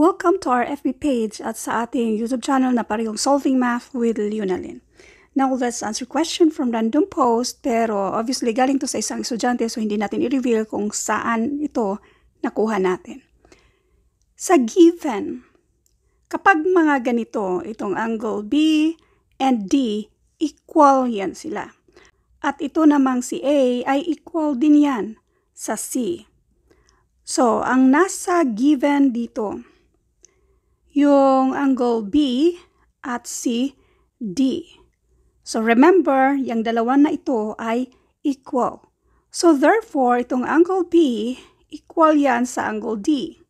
Welcome to our FB page at sa ating YouTube channel na parehong Solving Math with Leonalyn. Now, let's answer question from random post pero obviously galing to sa isang estudyante so hindi natin i-reveal kung saan ito nakuha natin. Sa given, kapag mga ganito, itong angle B and D, equal yan sila. At ito namang si A ay equal din yan sa C. So, ang nasa given dito, yung angle B at C, D. So, remember, yung dalawa na ito ay equal. So, therefore, itong angle B, equal yan sa angle D.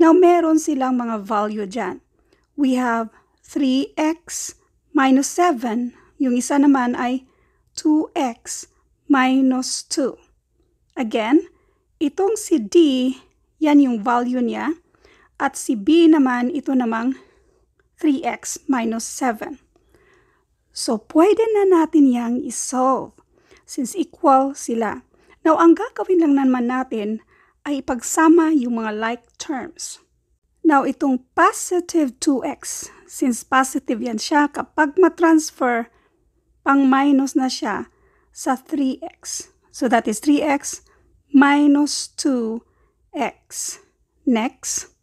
Now, meron silang mga value dyan. We have 3x minus 7. Yung isa naman ay 2x minus 2. Again, itong si D, yan yung value niya. At si B naman, ito namang 3x minus 7. So, pwede na natin yang isolve since equal sila. Now, ang gagawin lang naman natin ay ipagsama yung mga like terms. Now, itong positive 2x, since positive yan siya, kapag matransfer, pang minus na siya sa 3x. So, that is 3x minus 2x. Next,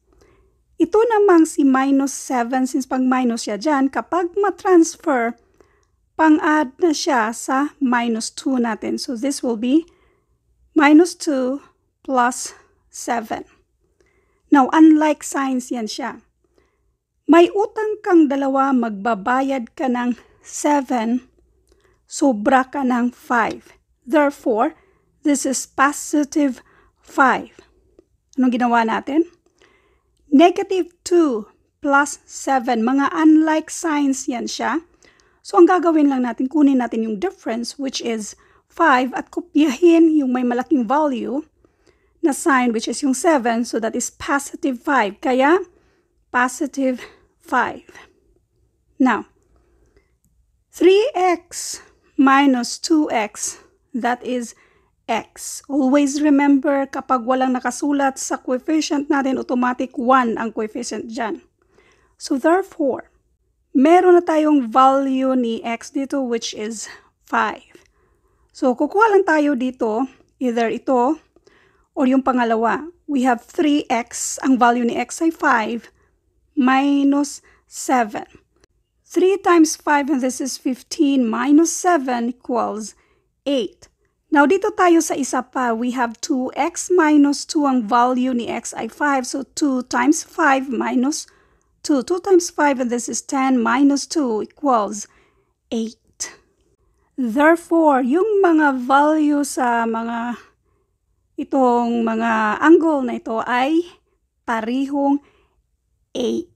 ito namang si minus 7, since pang minus siya dyan, kapag matransfer, pang-add na siya sa minus 2 natin. So, this will be minus 2 plus 7. Now, unlike signs yan siya. May utang kang dalawa, magbabayad ka ng 7, sobra ka ng 5. Therefore, this is positive 5. Anong ginawa natin? Negative 2 plus 7. Mga unlike signs yan siya. So, ang gagawin lang natin, kunin natin yung difference, which is 5, at kopyahin yung may malaking value na sign, which is yung 7. So, that is positive 5. Kaya, positive 5. Now, 3x minus 2x, that is x. Always remember, kapag walang nakasulat sa coefficient natin, automatic 1 ang coefficient dyan. So therefore, meron na tayong value ni x dito which is 5. So kukuha lang tayo dito, either ito or yung pangalawa. We have 3x, ang value ni x ay 5, minus 7. 3 times 5 and this is 15 minus 7 equals 8. Now, dito tayo sa isa pa. We have 2x minus 2. Ang value ni x ay 5. So, 2 times 5 minus 2. 2 times 5 and this is 10 minus 2 equals 8. Therefore, yung mga value sa mga itong mga angle na ito ay parihong 8.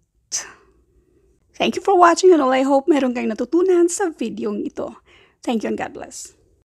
Thank you for watching and all. I hope meron kayong natutunan sa video ito. Thank you and God bless.